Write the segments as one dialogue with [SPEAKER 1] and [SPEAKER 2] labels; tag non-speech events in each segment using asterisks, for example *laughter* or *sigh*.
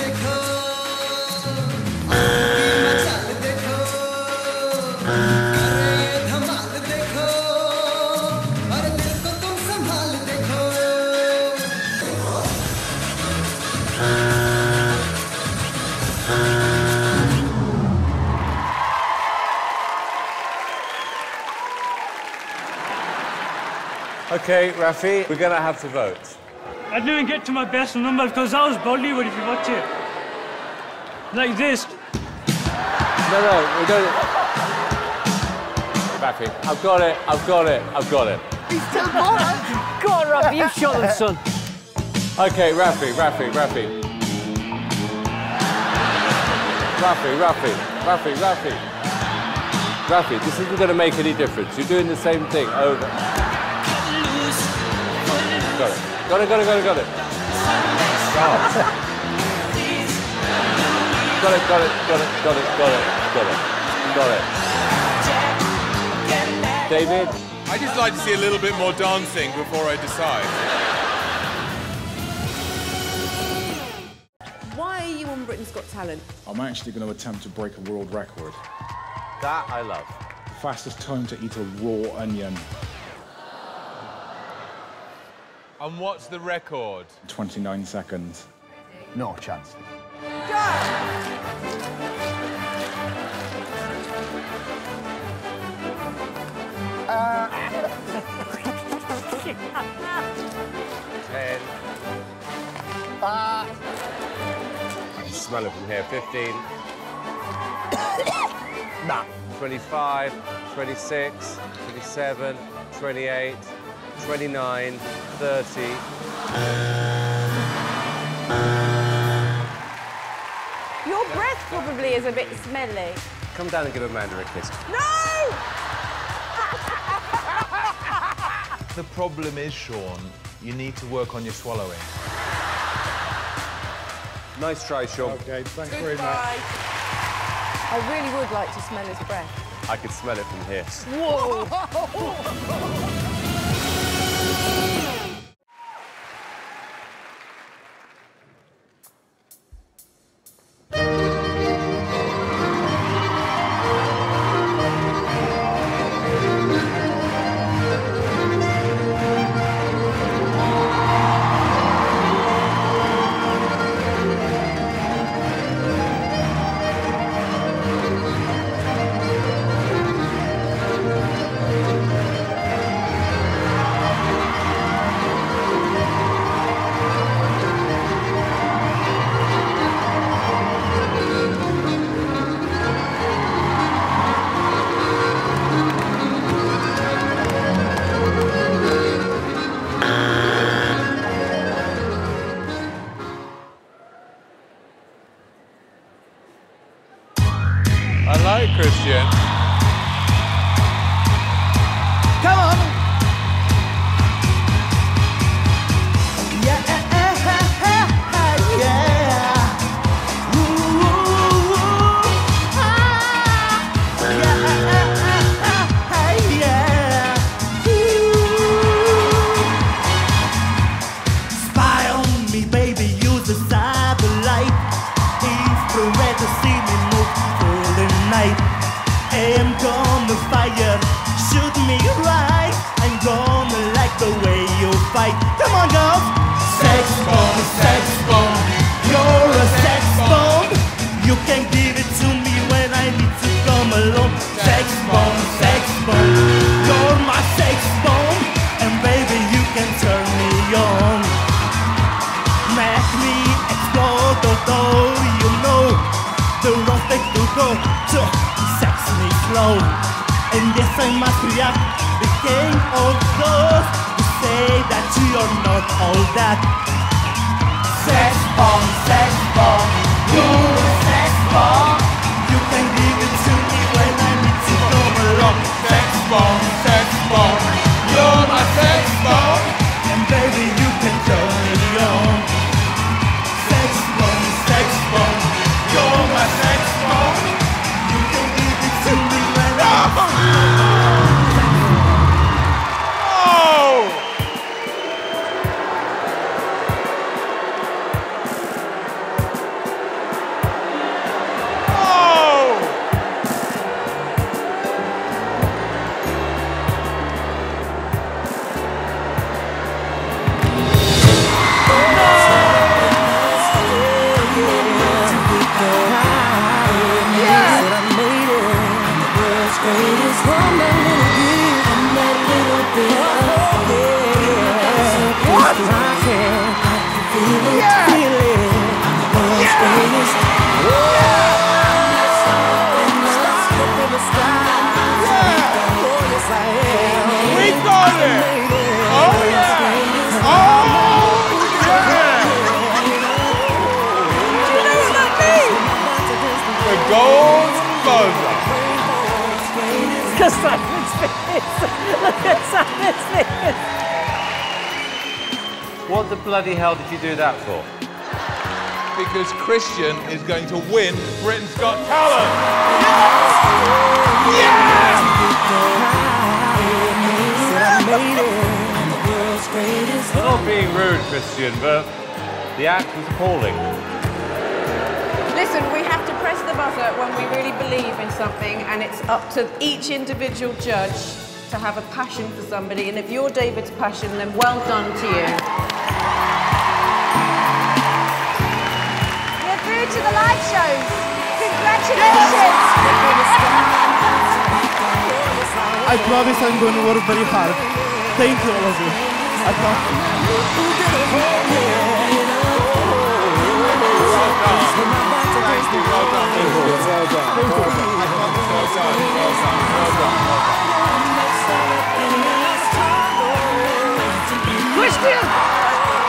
[SPEAKER 1] देखो की मचाल देखो अरे ये धमाल देखो और दिल को तुम संभाल देखो
[SPEAKER 2] Okay, Rafi, we're going to have to vote.
[SPEAKER 3] I didn't get to my best number because that was Bollywood if you watch it. Like this.
[SPEAKER 2] No, no, we don't. Rafi, I've got it, I've got it, I've got it.
[SPEAKER 4] Go on, Rafi, you shot them, son.
[SPEAKER 2] Okay, Rafi, Rafi, Rafi. Rafi, Rafi, Rafi, Rafi. Rafi, this isn't going to make any difference. You're doing the same thing over. Got it. Got it, got it, got it, got it. Stop. Got it, got it, got it, got it, got it, got it, got it. David,
[SPEAKER 5] I just like to see a little bit more dancing before I decide.
[SPEAKER 6] Why are you on Britain's Got Talent?
[SPEAKER 7] I'm actually going to attempt to break a world record.
[SPEAKER 2] that I love.
[SPEAKER 7] Fastest time to eat a raw onion,
[SPEAKER 5] And what's the record?
[SPEAKER 7] 29 seconds.
[SPEAKER 8] No chance.
[SPEAKER 2] Uh, *laughs* ten. I can smell it from here. Fifteen. *coughs*
[SPEAKER 8] Nah.
[SPEAKER 2] 25, 26, 27, 28, 29, 30.
[SPEAKER 6] Your breath probably is a bit smelly.
[SPEAKER 2] Come down and give Amanda a kiss.
[SPEAKER 6] No!
[SPEAKER 5] The problem is, Sean, you need to work on your swallowing.
[SPEAKER 2] Nice try, Sean.
[SPEAKER 7] Okay, thanks very much.
[SPEAKER 6] Goodbye. I really would like to smell his breath.
[SPEAKER 2] I could smell it from here.
[SPEAKER 6] Whoa! *laughs*
[SPEAKER 1] Yeah. Although you know the wrong thing to go to sex me slow. And yes, I must react. The game of those who say that you're not all that. Sex bomb, sex bomb, you're a sex bomb. You can give it to me when I need to come along. Sex bomb, the gold buzzer.
[SPEAKER 5] Look
[SPEAKER 9] at Simon's face. Look at Simon's face.
[SPEAKER 2] What the bloody hell did you do that for?
[SPEAKER 5] Because Christian is going to win Britain's Got Talent.
[SPEAKER 2] Yes! Yes! yes! Not being rude, Christian, but the act was appalling.
[SPEAKER 10] Listen, we have to press the buzzer when we really believe in something, and it's up to each individual judge to have a passion for somebody. And if you're David's passion, then well done to you.
[SPEAKER 6] We're through to the live shows. Congratulations!
[SPEAKER 4] I promise I'm going to work very hard. Thank you, all of you. I promise.
[SPEAKER 9] Christian!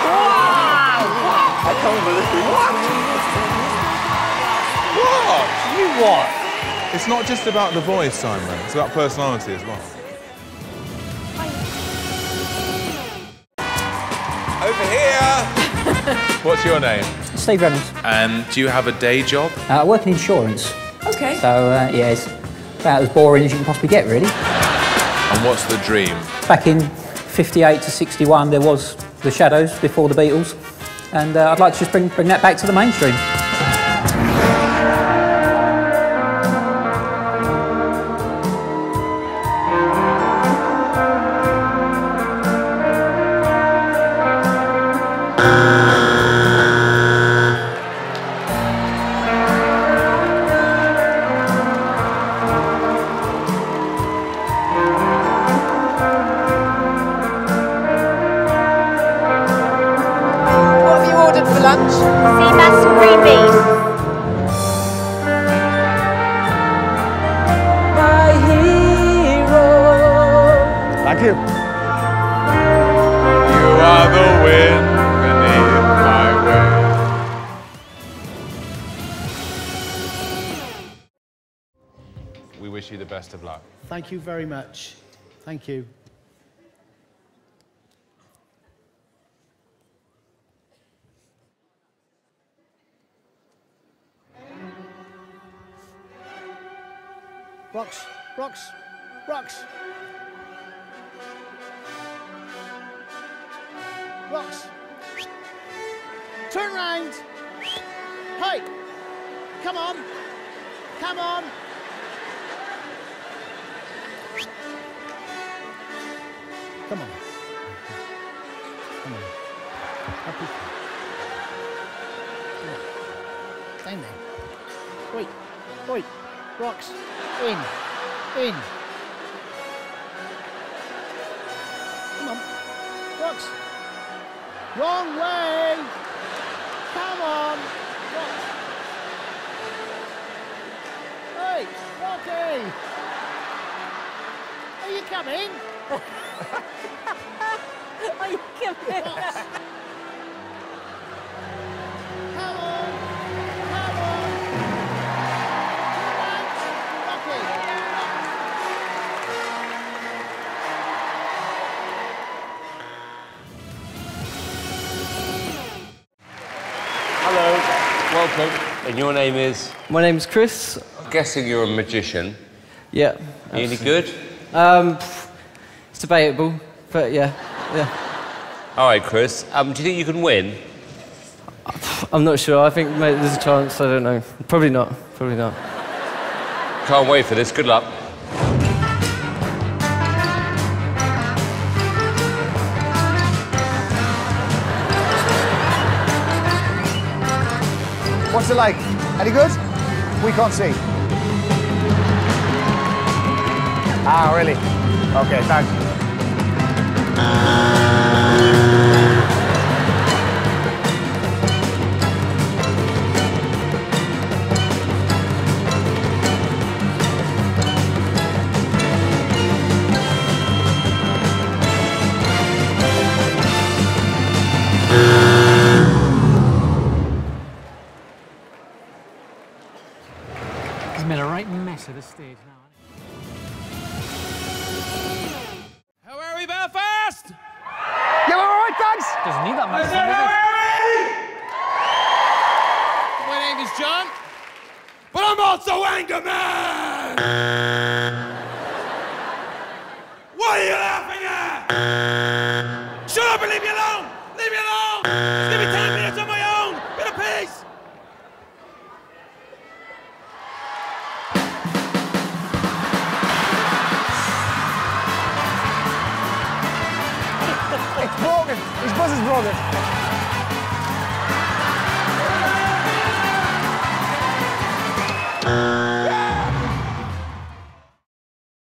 [SPEAKER 9] Wow!
[SPEAKER 5] What? I can't believe What? What?
[SPEAKER 2] You what?
[SPEAKER 5] It's not just about the voice, Simon. It's about personality as well. Over here. What's your name?
[SPEAKER 11] Steve Reynolds.
[SPEAKER 5] And do you have a day job?
[SPEAKER 11] Uh, I work in insurance,
[SPEAKER 10] Okay.
[SPEAKER 11] so uh, yeah, it's about as boring as you can possibly get, really.
[SPEAKER 5] And what's the dream?
[SPEAKER 11] Back in 58 to 61, there was The Shadows before the Beatles, and uh, I'd like to just bring, bring that back to the mainstream.
[SPEAKER 10] You.
[SPEAKER 4] You
[SPEAKER 5] are the wind beneath my wings. We wish you the best of luck.
[SPEAKER 4] Thank you very much. Thank you. Rocks, rocks, rocks. Rocks. Turn round. Hey, come on. Come on. Come on. Come on. Up you- Come on. Down there. Wait. Wait. Rocks. In. In. Wrong way. Come on. Hey, Rocky. Are you coming? *laughs*
[SPEAKER 10] Are you kidding?
[SPEAKER 2] And your name is?
[SPEAKER 12] My name's Chris.
[SPEAKER 2] I'm guessing you're a magician.
[SPEAKER 12] Yeah.
[SPEAKER 2] Are you any good?
[SPEAKER 12] Um, it's debatable, but yeah, yeah.
[SPEAKER 2] All right, Chris. Um, do you think you can win?
[SPEAKER 12] I'm not sure. I think maybe there's a chance. I don't know. Probably not. Probably not.
[SPEAKER 2] Can't wait for this. Good luck.
[SPEAKER 13] What's it like? Any good? We can't see. Ah, really? Okay, thanks.
[SPEAKER 9] stage now. How are we, Belfast? You all right, thanks? Doesn't need that much.
[SPEAKER 14] How My name is John, but I'm also Anger Man! what are you laughing at? Shut up and leave me alone!